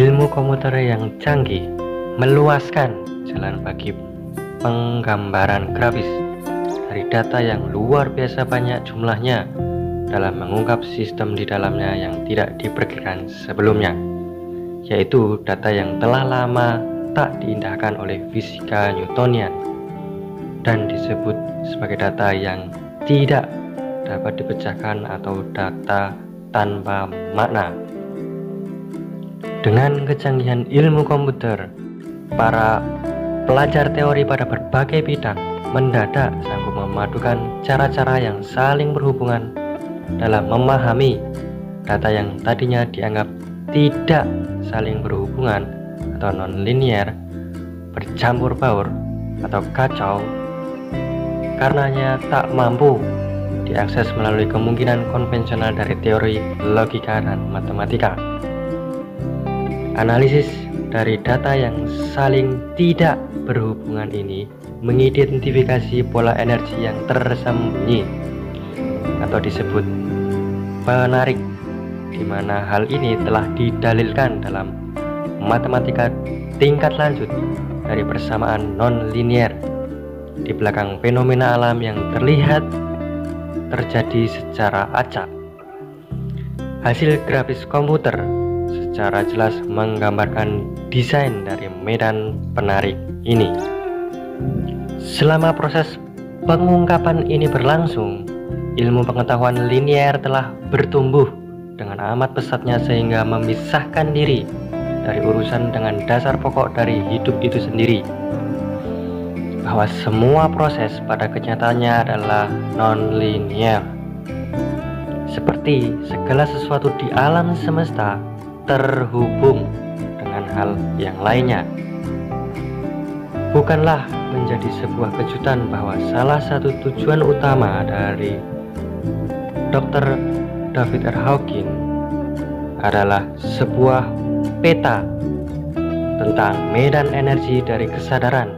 Ilmu komputer yang canggih meluaskan jalan bagi penggambaran grafis dari data yang luar biasa banyak jumlahnya dalam mengungkap sistem di dalamnya yang tidak diperkirakan sebelumnya, yaitu data yang telah lama tak diindahkan oleh fisika Newtonian dan disebut sebagai data yang tidak dapat dipecahkan atau data tanpa makna. Dengan kecanggihan ilmu komputer, para pelajar teori pada berbagai bidang mendadak sanggup memadukan cara-cara yang saling berhubungan dalam memahami data yang tadinya dianggap tidak saling berhubungan atau non-linear, bercampur baur atau kacau karenanya tak mampu diakses melalui kemungkinan konvensional dari teori logika dan matematika. Analisis dari data yang saling tidak berhubungan ini mengidentifikasi pola energi yang tersembunyi atau disebut penarik di mana hal ini telah didalilkan dalam matematika tingkat lanjut dari persamaan non-linear di belakang fenomena alam yang terlihat terjadi secara acak. Hasil grafis komputer secara jelas menggambarkan desain dari medan penarik ini. Selama proses pengungkapan ini berlangsung, ilmu pengetahuan linier telah bertumbuh dengan amat pesatnya sehingga memisahkan diri dari urusan dengan dasar pokok dari hidup itu sendiri. Bahwa semua proses pada kenyataannya adalah non-linear. Seperti segala sesuatu di alam semesta terhubung dengan hal yang lainnya. Bukanlah menjadi sebuah kejutan bahwa salah satu tujuan utama dari Dr. David R. Hawking adalah sebuah peta tentang medan energi dari kesadaran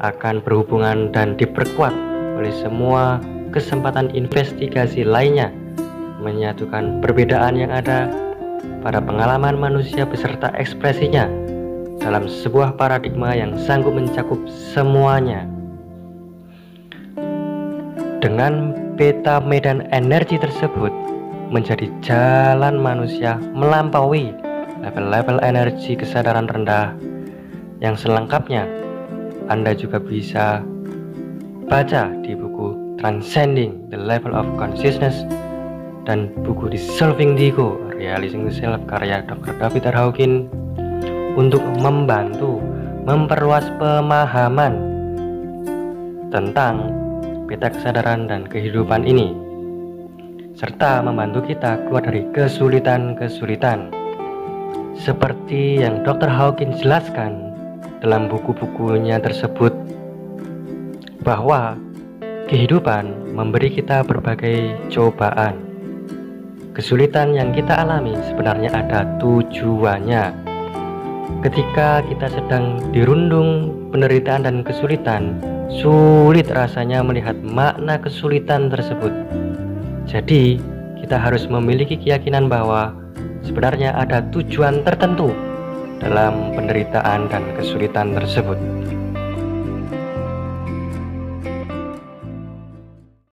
akan berhubungan dan diperkuat oleh semua kesempatan investigasi lainnya menyatukan perbedaan yang ada pada pengalaman manusia beserta ekspresinya dalam sebuah paradigma yang sanggup mencakup semuanya. Dengan peta medan energi tersebut menjadi jalan manusia melampaui level-level energi kesadaran rendah yang selengkapnya Anda juga bisa baca di buku Transcending the Level of Consciousness dan buku Dissolving the Ego Realizing the Self karya Dr. David R. Hawkins untuk membantu memperluas pemahaman tentang peta kesadaran dan kehidupan ini serta membantu kita keluar dari kesulitan-kesulitan seperti yang Dr. Hawkins jelaskan dalam buku-bukunya tersebut bahwa kehidupan memberi kita berbagai cobaan kesulitan yang kita alami sebenarnya ada tujuannya Ketika kita sedang dirundung penderitaan dan kesulitan, sulit rasanya melihat makna kesulitan tersebut. Jadi, kita harus memiliki keyakinan bahwa sebenarnya ada tujuan tertentu dalam penderitaan dan kesulitan tersebut.